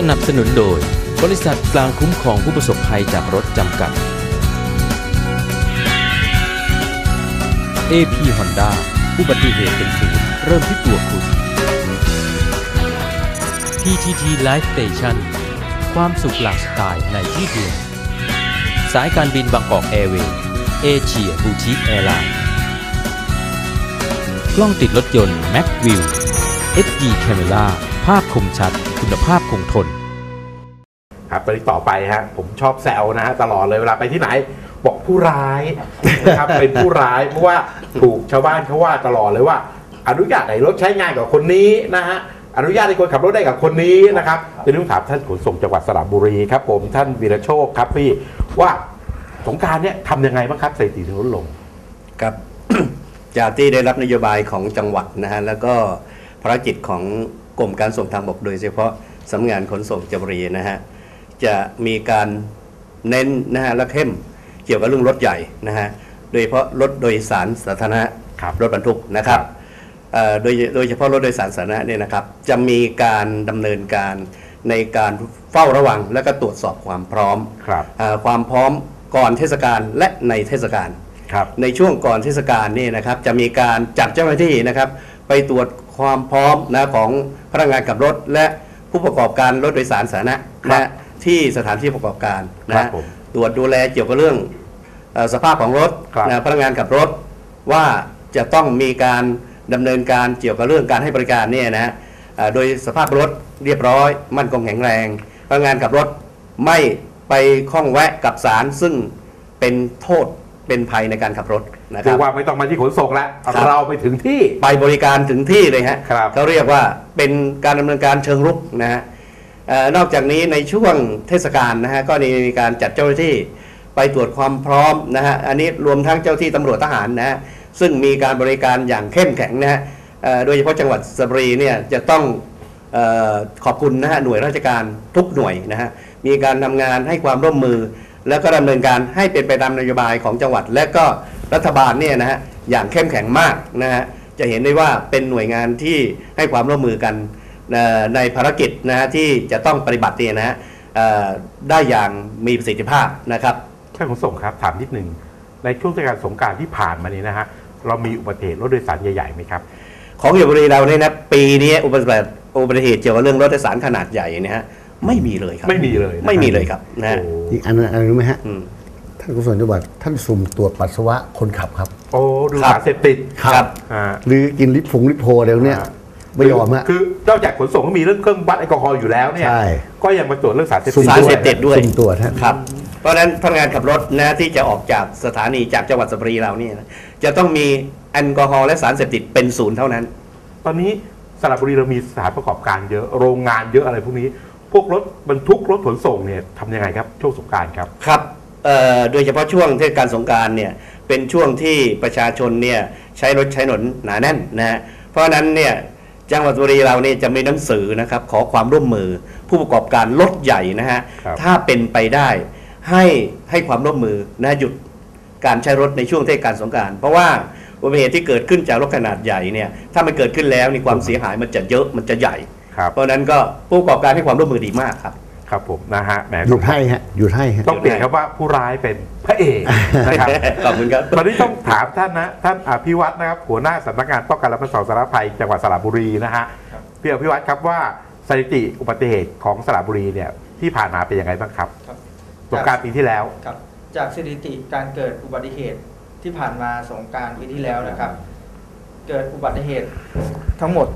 สนับสนุนโดย บริษัทกลางคุ้มครองผู้ประสบภัยจากรถจำกัด AP Honda อุบัติเหตุเป็นศูนย์เริ่มที่ตัวคุณ PTT Life Station ความสุขหลากสไตล์ในที่เดียว สายการบินบางกอกแอร์เวย์ Asia's Boutique Airline กล้องติดรถยนต์ m a c v i e w HD Camera ภาพคมชัด คุณภาพคงทน ครับไปต่อไปฮะผมชอบแซวนะฮะตลอดเลยเวลาไปที่ไหนบอกผู้ร้ายนะครับ เป็นผู้ร้ายเพราะว่าถูกชาวบ้านเขาว่าตลอดเลยว่า อนุญาตให้รถใช้งานกับคนนี้นะฮะอนุญาตให้คนขับรถได้กับคนนี้นะครับจะต้องถามท่านขนส่งจังหวัดสระบุรีครับ ผมท่านวีรโชคครับพี่ว่าสงกรารเนี่ยทำยังไงบ้างครับสถิติถึงลดลงครับจากที่ได้รับนโยบายของจังหวัดนะฮะแล้วก็ภารกิจของ กรมการส่งทางบกโดยเฉพาะสำนักงานขนส่งจังหวัดบุรีนะฮะจะมีการเน้นนะฮะและเข้มเกี่ยวกับเรื่องรถใหญ่นะฮะโดยเฉพาะรถโดยสารสาธารณะครับรถบรรทุกนะครับครับเอ่อโดยโดยเฉพาะรถโดยสารสาธารณะเนี่ยนะครับจะมีการดำเนินการในการเฝ้าระวังและก็ตรวจสอบความพร้อมครับเอ่อความพร้อมก่อนเทศกาลและในเทศกาลครับในช่วงก่อนเทศกาลนี่นะครับจะมีการจัดเจ้าหน้าที่นะครับไปตรวจ ความพร้อมนะของพนักงานขับรถ และผู้ประกอบการรถโดยสารสาธารณะครับนะที่สถานที่ประกอบการครันะบผมตรวจดูแลเกี่ยวกับเรื่องเอ่อสภาพของรถครับนะพนักงานขับรถว่าจะต้องมีการดำเนินการเกี่ยวกับเรื่องการให้บริการเนี่ยนะเอ่อโดยสภาพรถเรียบร้อย มั่นคงแข็งแรงพนักงานขับรถไม่ไปข้องแวะกับสารซึ่งเป็นโทษ เป็นภัยในการขับรถนะคคืรัอบว่าไม่ต้องมาที่ขนส่งแล้วครับ เราไปถึงที่ ไปบริการถึงที่เลยฮะครับ เขาเรียกว่าเป็นการดำเนินการเชิงรุกนะฮะเอ่อนอกจากนี้ในช่วงเทศกาลนะฮะก็มีการจัดเจ้าหน้าที่ไปตรวจความพร้อมนะฮะอันนี้รวมทั้งเจ้าที่ตำรวจทหารนะฮะซึ่งมีการบริการอย่างเข้มแข็งนะฮะเอ่อโดยเฉพาะจังหวัดสระบุรีเนี่ยจะต้องเออขอบคุณนะฮะหน่วยราชการทุกหน่วยนะฮะมีการทำงานให้ความร่วมมือ แล้วก็ดำเนินการให้เป็นไปตามนโยบายของจังหวัด และก็รัฐบาลเนี่ยนะฮะอย่างเข้มแข็งมากนะฮะจะเห็นได้ว่าเป็นหน่วยงานที่ให้ความร่วมมือกันเอ่อในภารกิจนะฮะที่จะต้องปฏิบัติเนี่ยนะฮะเอ่อได้อย่างมีประสิทธิภาพนะครับท่านขนส่งครับถามนิดหนึ่งในช่วงเทศกาลสงกรารที่ผ่านมานี้นะฮะเรามีอุบัติเหตุรถโดยสารใหญ่ๆไหมครับ ของอยู่บุรีเราเนี่ยนะปีนี้อุบัติเหตุอุบัติเหตุเกี่ยวกับเรื่องรถโดยสารขนาดใหญ่เนี่ยฮะ ไม่มีเลยครับ ไม่มีเลยนะไม่มีเลยครับนะฮะโอ้อีกอันนึงอันนึงรู้ไหมฮะอืม ท่านกุศลจังหวัดท่านสุ่มตรวจปัสสาวะคนขับครับ โอ้ดูครับสารเสพติดครับ อ่า หรือกินลิปผงลิปโพเดี๋ยวเนี้ยไม่ยอมฮะ คือนอกจากขนส่งก็มีเรื่องเครื่องวัดแอลกอฮอล์อยู่แล้วเนี่ย ใช่ ก็ยังมาตรวจเรื่องสารเสพสุ่ติมดสารด้วเสยพติดด้วย สุ่มตรวจฮะ ครับ เพราะฉะนั้นพนักงานขับรถนะที่จะออกจากสถานีจากจังหวัดสระบุรีเราเนี่ยนะจะต้องมีแอลกอฮอล์และสารเสพติดเป็นศูนย์เท่านั้น ตอนนี้สระบุรีเรามีสถานประกอบการเยอะ โรงงานเยอะอะไรพวกนี้ พวกรถบรรทุกรถขนส่งเนี่ยทำยังไงครับช่วงสงกรารครับครับเอ่อโดยเฉพาะช่วงเทศกาลสงกรารเนี่ยเป็นช่วงที่ประชาชนเนี่ยใช้รถใช้ถนนหนาแน่นนะฮะเพราะฉะนั้นเนี่ยจังหวัดสุรีเราเนี่ยจะมีหนังสือนะครับขอความร่วมมือผู้ประกอบการรถใหญ่นะฮะครับถ้าเป็นไปได้ให้ให้ความร่วมมือนะหยุดการใช้รถในช่วงเทศกาลสงกราร เพราะว่าอุบัติเหตุที่เกิดขึ้นจากรถขนาดใหญ่เนี่ยถ้ามันเกิดขึ้นแล้วนี่ความเสียหายมันจะเยอะมันจะใหญ่ ครับ เพราะฉะนั้นก็ผู้ประกอบการให้ความร่วมมือดีมากครับ ครับผมนะฮะแหมหยุดให้ฮะหยุดให้ฮะ ต้องเปลี่ยนครับว่าผู้ร้ายเป็นพระเอกนะครับ ขอบคุณครับ ตอนนี้ต้องถามท่านนะ ท่านอภิวัตรนะครับ หัวหน้าสำนักงานป้องกันและบรรเทาสาธารณภัยจังหวัดสระบุรีนะฮะพี่อภิวัตรครับว่าสถิติอุบัติเหตุของสระบุรีเนี่ยที่ผ่านมาเป็นยังไงบ้างครับครับ สงกรารปีที่แล้ว ครับจากสถิติการเกิดอุบัติเหตุที่ผ่านมาสงกรารปีที่แล้วนะครับ เกิดอุบัติเหตุทั้งหมด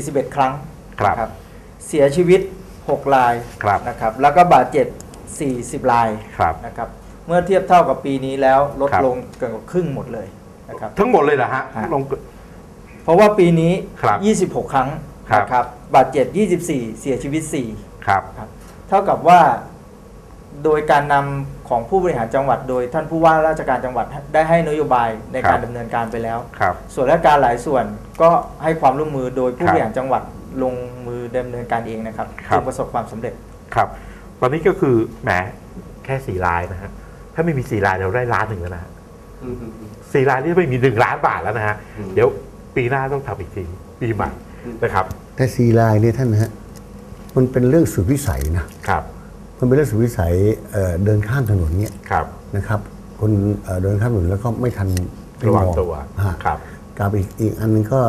41 ครั้งครับนะเสียชีวิต 6 รายครับนะครับแล้วก็บาดเจ็บ 40 รายครับนะครับเมื่อเทียบเท่ากับปีนี้แล้วลดครับ ลงเกินกว่าครึ่งหมดเลยนะครับ ทั้งหมดเลยเหรอฮะฮะ ลง เพราะว่าปีนี้ ครับ26 ครั้งครับ นะครับบาดเจ็บ 24 เสียชีวิต 4 ครับเท่ากับว่าโดยการนำ ของผู้บริหารจังหวัด โดยท่านผู้ว่าราชการจังหวัดได้ให้นโยบายในการครับดำเนินการไปแล้วครับส่วนราชการหลายส่วนก็ให้ความร่วมมือโดยผู้ครับบริหารจังหวัดลงมือดำเนินการเองนะครับครับจึงประสบความสำเร็จครับตอนนี้ก็คือแหมแค่สี่ลายนะฮะถ้าไม่มีสี่ลายเราได้ล้านหนึ่งแล้วนะฮะสี่ลายนี่ไม่มีหนึ่งล้านบาทแล้วนะฮะอืมเดี๋ยวปีหน้าต้องทำอีกทีปีใหม่นะครับ แต่ซีไลน์เนี่ยท่านนะฮะมันเป็นเรื่องสุดวิสัยนะครับ มันเป็นเรื่องสุดวิสัยเอ่อเดินข้ามถนนเนี่ยครับนะครับ คนเอ่อเดินข้ามถนนแล้วก็ไม่ทันไม่ระวังมอตัวฮะครับกับอีกอีกอันหนึงก็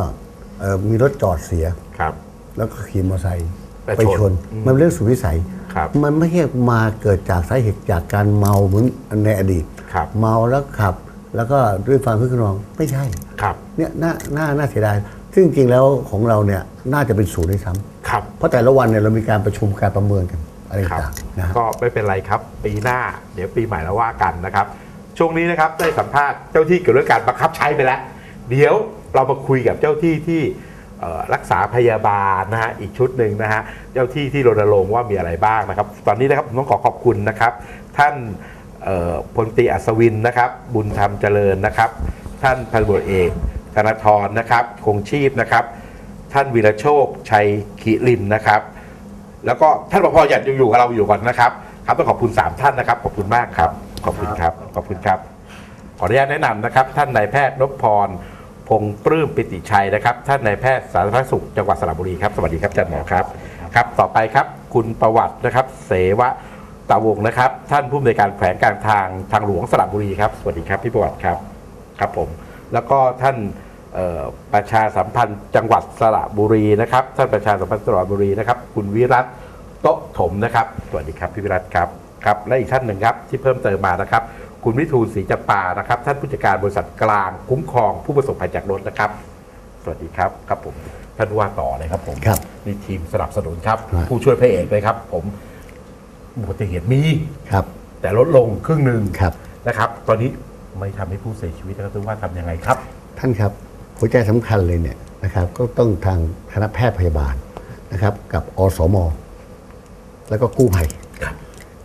เอ่อมีรถจอดเสียครับ แล้วก็ขี่มอเตอร์ไซค์ไปไปชชนนอืมมันเป็นเรื่องสุดวิสัยครับมันไม่ใช่มาเกิดจากสาเหตุจากการเมาเหมือนในอดีตครับเมาแล้วขับ แล้วก็ด้วยความคึกขนองไม่ใช่ครับเนี่ยน่าน่าน่าเสียดายซึ่งจริงๆแล้วของเราเนี่ยน่าจะเป็นศูนย์ด้วยซ้ครับำเพราะแต่ละวันเนี่ยเรามีการประชุมการประเมินกัน อะไรครับต่างๆนะฮะก็ไม่เป็นไรครับ ปีหน้าเดี๋ยวปีใหม่แล้วว่ากันนะครับ ช่วงนี้นะครับได้สัมภาษณ์เจ้าที่เกี่ยวกับเรื่องการบังคับใช้ไปแล้ว เดี๋ยวเรามาคุยกับเจ้าที่ที่เอ่อรักษาพยาบาลนะฮะอีกชุดหนึ่งนะฮะเจ้าที่ที่รณรงค์ว่ามีอะไรบ้างนะครับ ตอนนี้นะครับผมต้องขอขอบคุณนะครับ ท่านเอ่อพลตรีอัศวินนะครับ บุญธรรมเจริญนะครับ ท่านพันตำรวจเอกธนทรนะครับ คงชีพนะครับ ท่านวีรโชคชัยขีรินนะครับ แล้วก็ท่านผออยากจะอยู่กับเราอยู่ก่อนนะครับ ครับต้องขอบคุณ 3 ท่านนะครับ ขอบคุณมากครับ ขอบคุณครับ ขอบคุณครับ ขออนุญาตแนะนำนะครับ ท่านนายแพทย์นพพร พงษ์ปลื้มปิติชัยนะครับ ท่านนายแพทย์สาธารณสุขจังหวัดสระบุรีครับ สวัสดีครับอาจารย์หมอครับ ครับ ต่อไปครับ คุณประวัตินะครับ เสวะตาวงศ์นะครับ ท่านผู้อำนวยการแขวงการทางทางหลวงสระบุรีครับ สวัสดีครับพี่ประวัติครับ ครับผม แล้วก็ท่านเอ่อ ประชาสัมพันธ์จังหวัดสระบุรีนะครับท่านประชาสัมพันธ์สระบุรีนะครับ คุณวิรัตโต๊ะถมนะครับ สวัสดีครับพี่วิรัตครับครับ และอีกท่านหนึ่งครับที่เพิ่มเติมมานะครับ คุณวิทูลศรีจำปานะครับ ท่านผู้จัดการบริษัทกลางคุ้มครองผู้ประสบภัยจากรถนะครับ สวัสดีครับครับผมท่านผู้ว่าต่อเลยครับผมครับนี่ทีมสนับสนุนครับครับ ผู้ช่วยพระเอกเลยครับ ผมอุบัติเหตุมีครับ แต่ลดลงครึ่งหนึ่งครับนะครับ ตอนนี้ไม่ทำให้ผู้เสียชีวิตนะครับท่านว่าทำยังไงครับ ท่านครับ หัวใจสำคัญเลยเนี่ยนะครับ ก็ต้องทางคณะแพทย์พยาบาลนะครับ กับอสม แล้วก็กู้ภัยครับ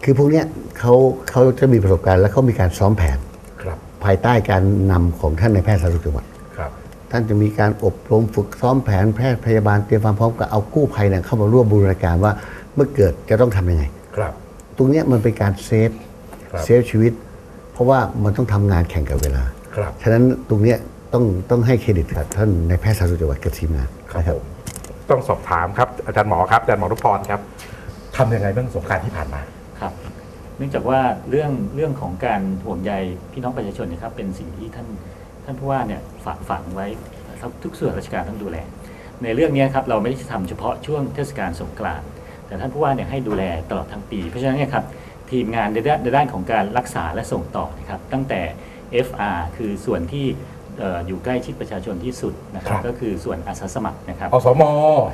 คือพวกเนี้ยเขาเขาจะมีประสบการณ์และเขามีการซ้อมแผนครับภายใต้การนำของท่านในายแพทย์สาธารณสุขจังหวัดครับท่านจะมีการอบรมฝึกซ้อมแผนแพทย์พยาบาลเตรียมความพร้อมกับเอากู้ภัยเนี่ยเข้ามาร่วมบูรณาการว่าเมื่อเกิดจะต้องทำยังไง ครับ ตรงเนี้ยมันเป็นการเซฟครับเซฟชีวิต เพราะว่ามันต้องทำงานแข่งกับเวลา ครับ ฉะนั้นตรงเนี้ย ต้องต้องให้เครดิตกับท่านในายแพทย์สาธารณสุขจังหวัดกับทีมงานครับนะผมต้องสอบถามครับอาจารย์หมอครับอาจารย์หมอทุพรครับทำยังไงบ้างสงกรารที่ผ่านมาครับ เนื่องจากว่าเรื่องเรื่องของการห่วงใยพี่น้องประชาชนเนะครับเป็นสิ่งที่ท่านท่านผู้ว่าเนี่ยฝากฝังไว้ทุกทุกส่วนราชการต้องดูแล ในเรื่องนี้ครับเราไม่ได้ทำเฉพาะช่วงเทศกาลสงกรานต์แต่ท่านผู้ว่าเนี่ยให้ดูแลตลอดทั้งปี เพราะฉะนั้นเนี่ยครับทีมงานในด้านในด้านของการรักษาและส่งต่อนะครับตั้งแต่ FR คือส่วนที่ เอ่ออยู่ใกล้ชิดประชาชนที่สุดนะครับ ครับ ก็คือส่วนอาสาสมัครนะครับ อสม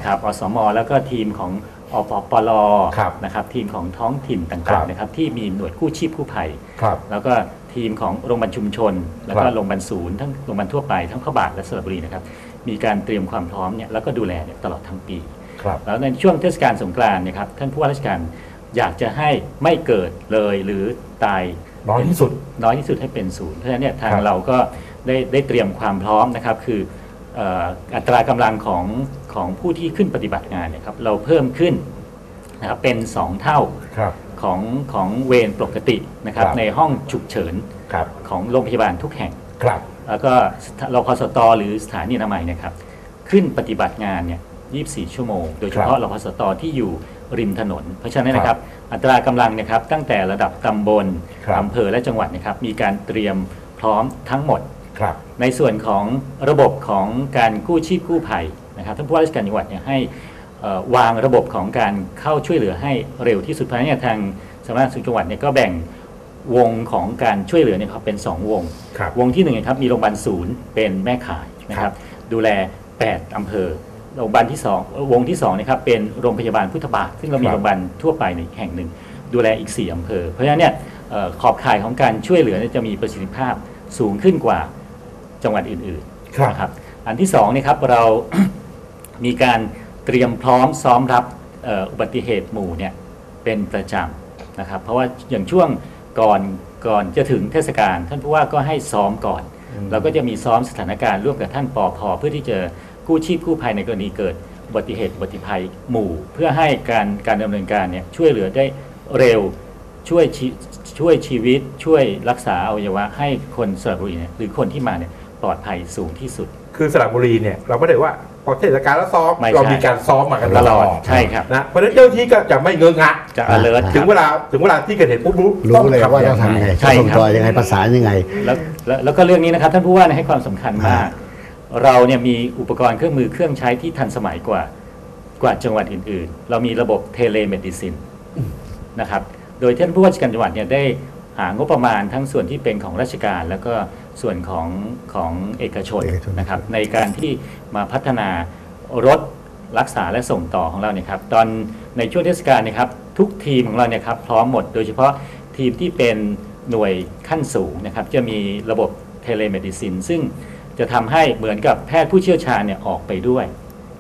ครับอสม แล้วก็ทีมของอปปลครับนะครับทีมของท้องถิ่นครัต่างบ ๆนะครับที่มีหน่วยกู้ชีพกู้ภัย ครับ แล้วก็ทีมของโรงพยาบาลชุมชน แล้วก็ครับ โรงพยาบาลศูนย์ทั้งโรงพยาบาลทั่วไปทั้งพระบาทและสระบุรีนะครับมีการเตรียมความพร้อมเนี่ยแล้วก็ดูแลเนี่ยตลอดทั้งปี ครับ แล้วในช่วงเทศกาลสงกรานต์เนะครับท่านผู้ว่าราชการอยากจะให้ไม่เกิดเลยหรือตายน้อยที่สุดน้อยที่สุดให้เป็นศูนย์เพราะฉะนั้นเนี่ยทางครับ เราก็ ได้ได้เตรียมความพร้อมนะครับ คือเอ่ออัตรากำลังของของผู้ที่ขึ้นปฏิบัติงานเนี่ยครับเราเพิ่มขึ้นนะครับเป็น 2 เท่าครับของของเวรปกตินะครับครับในห้องฉุกเฉินครับของโรงพยาบาลทุกแห่งครับแล้วก็รพสตหรือสถานีอนามัยเนะครับ ขึ้นปฏิบัติงานเนี่ย 24 ชั่วโมง โดยเฉพาะรพสตที่อยู่ริมถนน เพราะฉะนั้นนะครับ อัตรากำลังนะครับตั้งแต่ระดับตำบลครับอำเภอและจังหวัดนะครับ มีการเตรียมพร้อมทั้งหมด ครับในส่วนของระบบของการกู้ชีพกู้ภัยนะครับท่านผู้ว่าราชการจังหวัดเนี่ยให้เอ่อวางระบบของการเข้าช่วยเหลือให้เร็วที่สุดเพราะฉะนั้นเนี่ยทางสำนักงานสุขจังหวัดเนี่ยก็แบ่งวงของการช่วยเหลือเนี่ยครับเป็น 2 วงครับวงที่หนึ่งนะครับมีโรงพยาบาลศูนย์เป็นแม่ข่ายนะครับดูแล 8 อำเภอโรงพยาบาลที่สองวงที่2นะครับเป็นโรงพยาบาลพุทธบาท ซึ่งเรามีครับโรงพยาบาลทั่วไปในแห่งหนึ่ง ดูแลอีก 4 อำเภอ เพราะฉะนั้นเนี่ยเอ่อขอบข่ายของการช่วยเหลือเนี่ยจะมีประสิทธิภาพสูงขึ้นกว่า จังหวัดอื่นครับๆนะครับอันที่สองเนยครับเรา มีการเตรียมพร้อมซ้อมรับเอ่ออุบัติเหตุหมู่เนี่ยเป็นประจำนะครับ เพราะว่าอย่างช่วงก่อนก่อนจะถึงเทศกาลท่านผู้ว่าก็ให้ซ้อมก่อน เราก็จะมีซ้อมสถานการณ์ร่วมกับท่านปอพเพื่อที่จะกู้ชีพกู้ภัยในกรณีเกิดอุบัติเหตุอุบัติภัยหมู่ เพื่อให้การการดำเนินการเนี่ยช่วยเหลือได้เร็วช่วยชีช่วยชีวิตช่วยรักษาอวัยวะให้คนสระบุรีเนี่ยหรือคนที่มาเนี่ย ปลอดภัยสูงที่สุด คือสระบุรีเนี่ยเราไม่ได้ว่าพอเทศกาลแล้วซ้อมไม่ใช่เรามีการซ้อมมากันตตลลออดดใช่ครับ นะเพราะฉะนั้นเจ้าหน้าที่ก็จะไม่เงื้องะจะ alert ถึงเวลาถึงเวลาที่เกิดเหตุปุ๊บรู้รู้เลยว่าต้องทำยังไงใช่ส่งครับต่อยังไงประสานยังไง แล้วแล้วแล้วก็เรื่องนี้นะครับท่านผู้ว่าเนี่ยให้ความสำคัญมาก เราเนี่ยมีอุปกรณ์เครื่องมือเครื่องใช้ที่ทันสมัยกว่ากว่าจังหวัดอื่นๆ เรามีระบบ telemedicine นะครับ โดยท่านผู้ว่าราชการจังหวัดเนี่ยได้หางบประมาณทั้งส่วนที่เป็นของราชการ แล้วก็ ส่วนของของเอกชนเอกชน นะครับในการที่มาพัฒนารถรักษาและส่งต่อของเราเนี่ยครับตอนในช่วงเทศกาลเนี่ยครับทุกทีมของเราเนี่ยครับพร้อมหมด โดยเฉพาะทีมที่เป็นหน่วยขั้นสูงนะครับจะมีระบบ telemedicine ซึ่งจะทำให้เหมือนกับแพทย์ผู้เชี่ยวชาญเนี่ยออกไปด้วย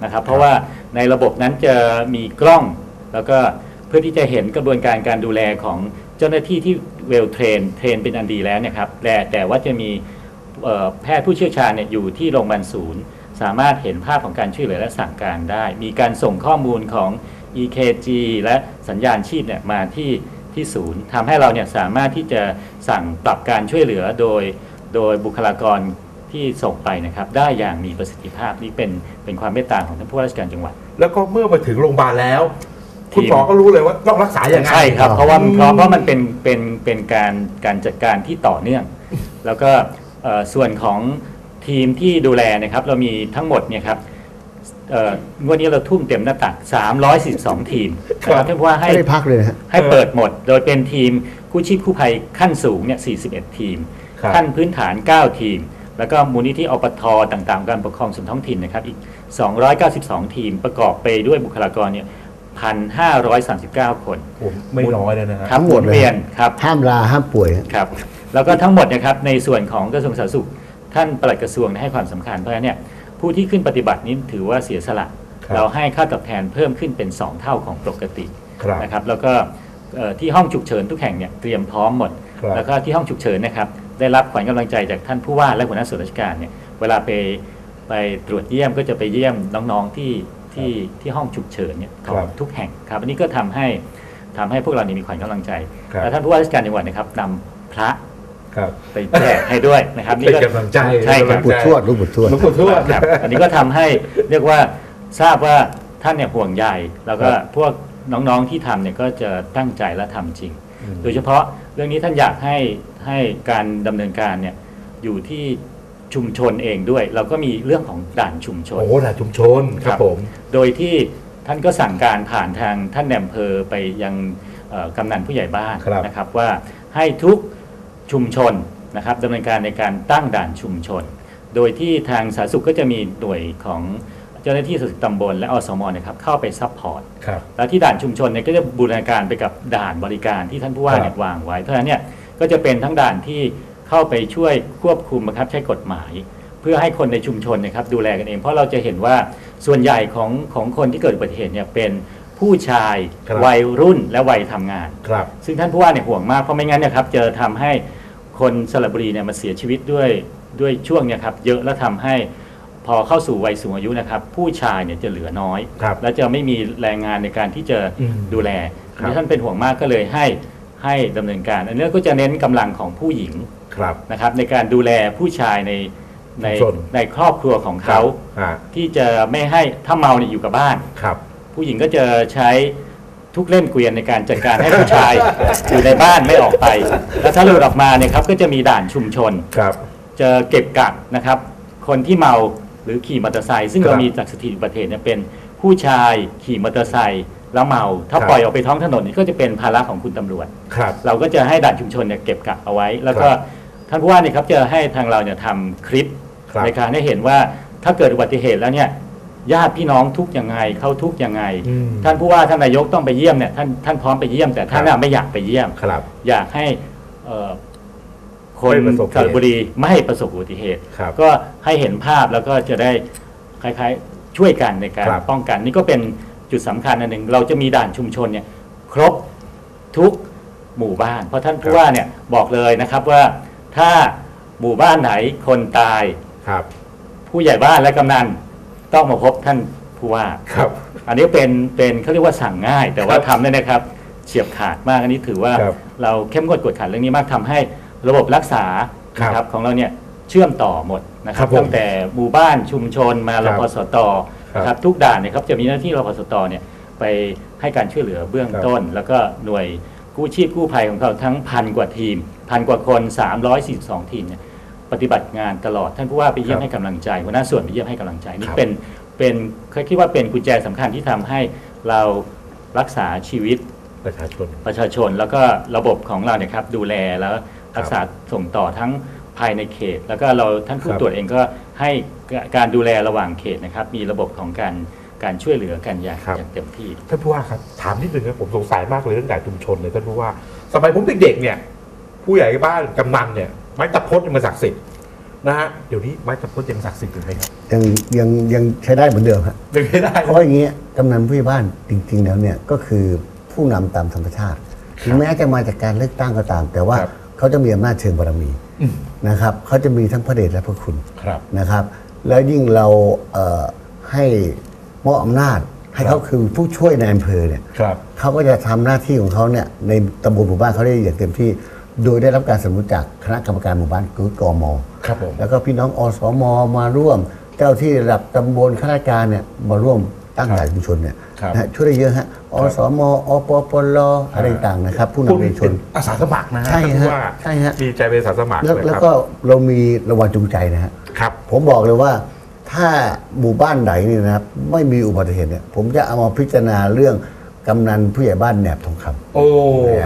นะครับเพราะว่าในระบบนั้นจะมีกล้อง แล้วก็เพื่อที่จะเห็นกระบวนการการดูแลของเจ้าหน้าที่ที่ well train train เป็นอันดีแล้วเนะครับแต่แต่ว่าจะมีแพทย์ผู้เชี่ยวชาญเนี่ยอยู่ที่โรงพยาบาลศูนย์ สามารถเห็นภาพของการช่วยเหลือและสั่งการได้ มีการส่งข้อมูลของ EKG และสัญญาณชีพเนี่ยมาที่ที่ศูนย์ทำให้เราเนี่ยสามารถที่จะสั่งปรับการช่วยเหลือโดย โดยบุคลากรที่ส่งไปนะครับ ได้อย่างมีประสิทธิภาพนี่เป็นเป็นความเมตตาของท่านผู้ว่าราชการจังหวัด แล้วก็เมื่อมาถึงโรงพยาบาลแล้ว คุณหมอก็รู้เลยว่าต้องรักษาอย่างไงใช่ครับอ๋อเพราะว่าเพราะเพราะมันเป็นเป็นเป็นการการจัดการที่ต่อเนื่อง แล้วก็เอ่อส่วนของทีมที่ดูแลนะครับ เรามีทั้งหมดเนี่ยครับเอ่องวดนี้เราทุ่มเต็มหน้าตัก 342 ทีมนะครับท่านผู้ว่าให้ ไม่ได้พักเลยนะฮะ ให้เปิดหมด โดยเป็นทีมกู้ชีพกู้ภัยขั้นสูงเนี่ย 41 ทีม ครับ ขั้นพื้นฐาน 9 ทีม แล้วก็มูลนิธิอปทต่างๆ การปกครองส่วนท้องถิ่นนะครับ อีก 292 ทีม ประกอบไปด้วยบุคลากรเนี่ย 1,539 คนผมไม่น้อยเลยนะฮะครับทั้งหมดเลยนเวียนครับห้ามลาห้ามป่วย ครับ แล้วก็ทั้งหมดเนะครับในส่วนของกระทรวงสาธารณสุข ท่านปลัดกระทรวงให้ความสำคัญเพราะฉะนั้นเนี่ยผู้ที่ขึ้นปฏิบัตินี้ถือว่าเสียสละ ครับ เราให้ค่าตอบแทนเพิ่มขึ้นเป็น 2 เท่าของปกติครับ นะครับแล้วก็เอ่อที่ห้องฉุกเฉินทุกแห่งเนี่ยเตรียมพร้อมหมด ครับ แล้วก็ที่ห้องฉุกเฉินนะครับได้รับขวัญกำลังใจจากท่านผู้ว่าและหัวหน้าส่วนราชการเนี่ยเวลาไปไปตรวจเยี่ยมก็จะไปเยี่ยมน้องๆที่ ที่ที่ห้องฉุกเฉินเนี่ยขอครังบทุกแห่งครับอันนี้ก็ทำให้ทำให้พวกเรานี่มีขวัญกำลังใจครับและท่านผู้ว่าราชการจังหวัดนะครับนำพระครับไปแจกให้ด้วยนะครับเป็นกำลังใจใช่คเป็รันบกำลังใจบุตรทวดลูกบุตรทวดหลวงปู่ทวดครับอันนี้ก็ทำให้เรียกว่าทราบว่าท่านเนี่ยห่วงใยแล้วก็ครับพวกน้องๆที่ทำเนี่ยก็จะตั้งใจและทำจริงอืมโดยเฉพาะเรื่องนี้ท่านอยากให้ให้การดำเนินการเนี่ยอยู่ที่ ชุมชนเองด้วย เราก็มีเรื่องของด่านชุมชนโอ้โหด่านชุมชนครับผม โดยที่ท่านก็สั่งการผ่านทางท่านแนมเพอไปยังเอ่อกำนันผู้ใหญ่บ้านครับนะครับว่าให้ทุกชุมชนนะครับดำเนินการในการตั้งด่านชุมชน โดยที่ทางสาธารณสุขก็จะมีหน่วยของเจ้าหน้าที่สาธารณสุขตำบลและอสมนะครับเข้าไป support ครับแล้วที่ด่านชุมชนเนี่ยก็จะบูรณาการไปกับด่านบริการที่ท่านผู้ว่าครับเนี่ยวางไว้ เพราะฉะนั้นเนี่ยก็จะเป็นทั้งด่านที่ เข้าไปช่วยควบคุมบังคับใช้กฎหมาย เพื่อให้คนในชุมชนนะครับดูแลกันเอง เพราะเราจะเห็นว่าส่วนใหญ่ของของคนที่เกิดอุบัติเหตุเนี่ยเป็นผู้ชายครับวัยรุ่นและวัยทำงาน ครับ ซึ่งท่านผู้ว่าเนี่ยห่วงมากเพราะไม่งั้นเนยครับจะทำให้คนสระบุรีเนี่ยมาเสียชีวิตด้วยด้วยช่วงเนี่ยครับเยอะแล้วทำให้พอเข้าสู่วัยสูงอายุนะครับ ผู้ชายเนี่ยจะเหลือน้อย ครับและจะไม่มีแรงงานในการที่จะอืมดูแลคอัรับนนี้ท่านเป็นห่วงมากก็เลยให้ให้ดำเนินการ อันนี้ก็จะเน้นกำลังของผู้หญิง ครับนะครับในการดูแลผู้ชายในในชุมชน ในครอบครัวของเขาอ่าที่จะไม่ให้ถ้าเมาเนี่ยอยู่กับบ้าน ครับ ผู้หญิงก็จะใช้ทุกเล่มเกวียนในการจัดการให้ผู้ชาย อยู่ในบ้านไม่ออกไป แล้วถ้าหลุดออกมาเนี่ยครับก็จะมีด่านชุมชน ครับ จะเก็บกักนะครับ คนที่เมาหรือขี่มอเตอร์ไซค์ซึ่งครับเรามีจากสถิติอุบัติเหตุเนี่ยเป็นผู้ชายขี่มอเตอร์ไซค์แล้วเมา ถ้าครับ ปล่อยออกไปท้องถนนนี่ก็จะเป็นภาระของคุณตำรวจ ครับ เราก็จะให้ด่านชุมชนเนี่ยเก็บกักเอาไว้ แล้วก็ครับ ท่านผู้ว่าเนี่ยครับจะให้ทางเราเนี่ยทำคลิปครับในการให้เห็นว่าถ้าเกิดอุบัติเหตุแล้วเนี่ยญาติพี่น้องทุกข์ยังไงเขาทุกข์ยังไงอืมท่านผู้ว่าท่านนายกต้องไปเยี่ยมเนี่ยท่านท่านพร้อมไปเยี่ยมแต่ท่านครับน่ะไม่อยากไปเยี่ยมครับอยากให้เอ่อคนไม่ประสบเหตุสระบุรีไม่ให้ประสบอุบัติเหตุครับก็ให้เห็นภาพแล้วก็จะได้คล้ายๆช่วยกันในการครับป้องกัน นี่ก็เป็นจุดสำคัญอันหนึ่งเราจะมีด่านชุมชนเนี่ยครบทุกหมู่บ้าน เพราะท่านผู้ว่าเนี่ยบอกเลยนะครับว่า ถ้าหมู่บ้านไหนคนตาย ครับ ผู้ใหญ่บ้านและกำนันต้องมาพบท่านผู้ว่า ครับ อันนี้เป็นเป็นเขาเรียกว่าสั่งง่าย แต่ว่าทำได้นะครับเฉียบขาดมากอันนี้ถือว่าครับเราเข้มงวดกวดขันเรื่องนี้มากทำให้ระบบรักษาครับนะครับของเราเนี่ยเชื่อมต่อหมดนะคครัรับบผมตั้งแต่หมู่บ้านชุมชนมาครรับพสตครับนะครับทุกด่านเนะครับจะมีหน้าที่รพสตเนี่ยไปให้การช่วยเหลือเบื้องครับ ต้น แล้วก็หน่วยกู้ชีพกู้ภัยของเขาทั้งพันกว่าทีม พันกว่าคน 342 ทีมเนี่ยปฏิบัติงานตลอดท่านผู้ว่าไปเยี่ยมให้กำลังใจหัวหน้าส่วนไปเยี่ยมให้กำลังใจนี่ครับเป็นเป็นเคยคิดว่าเป็นกุญแจสำคัญที่ทำให้เรารักษาชีวิตประชาชนประชาชนแล้วก็ระบบของเราเนี่ยครับดูแลแล้วรักษาส่งต่อทั้งภายในเขต แล้วก็เราท่านผู้ครับตรวจเองก็ให้การดูแลระหว่างเขตนะครับมีระบบของการการช่วยเหลือกันอย่างครับอย่างเต็มที่ท่านผู้ว่าครับถามนิดนึงครับผมสงสัยมากเลยเรื่องด่านชุมชนเลยท่านผู้ว่าสมัยผมเด็กๆเนี่ย ผู้ใหญ่บ้านกำนันเนี่ยไม้ตะพดเนี่ยมันศักดิ์สิทธิ์นะฮะเดี๋ยวนี้ไม้ตะพดยังศักดิ์สิทธิ์อยู่ไหมครับยังยังยังใช้ได้เหมือนเดิมฮะยังไม่ได้ เพราะอย่างเงี้ยกำนันผู้ใหญ่บ้านจริง ๆ แล้วเนี่ยก็คือผู้นำตามธรรมชาติถึงแม้จะมาจากการเลือกตั้งก็ตาม แต่ว่าครับ เขาจะมีอำนาจเชิงบารมีอืมนะครับเขาจะมีทั้งพระเดชและพระคุณ ครับ นะครับแล้วยิ่งเราเอ่อให้มอบอำนาจให้เขาคือผู้ช่วยในอำเภอเนี่ยครับ เขาก็จะทำหน้าที่ของเขาเนี่ยในตำบลหมู่บ้านเขาได้อย่างเต็มที่ โดยได้รับการสนับสนุนจากคณะกรรมการหมู่บ้านคือกมครับผม แล้วก็พี่น้องอสมมาร่วม เจ้าที่ระดับตำบลข้าราชการเนี่ยมาร่วมตั้งด่านชุมชนเนี่ยครับนะฮะช่วยได้เยอะฮะอสมอปปลอะไรต่างๆนะครับ ผู้คุณนำชุมชเป็นนอาสาสมัครนะฮะใช่ท่านฮะผู้ว่าใช่ฮะ ดีใจเป็นอาสาสมัครแล้วเลยแล้วครับก็เรามีรางวัลจูงใจนะฮะ ครับ ผมบอกเลยว่าถ้าหมู่บ้านไหนนี่นะครับ ไม่มีอุบัติเหตุเนี่ยผมจะเอามาพิจารณาเรื่อง กำนันผู้ใหญ่บ้านแหนบทองคำโอ้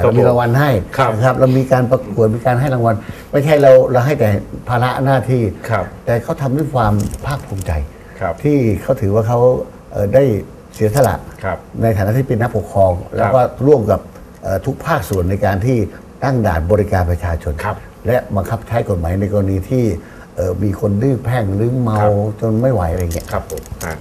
ครัเราบมีรางวัลให้ครับนะครับ เรามีการประกวดมีการให้รางวัล ไม่ใช่เราเราให้แต่ภาระหน้าที่ ครับแต่เขาทำด้วยความภาคภูมิใจ ครับที่เขาถือว่าเขาเอ่อได้เสียสละ ครับในฐานะที่เป็นนักปกครอง แล้วก็ร่วมกับเอ่อทุกภาคส่วนในการที่ตั้งด่านบริการประชาชน ครับและบังคับใช้กฎหมายในกรณีที่เอ่อมีคนดื้อแพ่งหรือเมาครับ จนไม่ไหวอะไรเงี้ย ครับผมอะ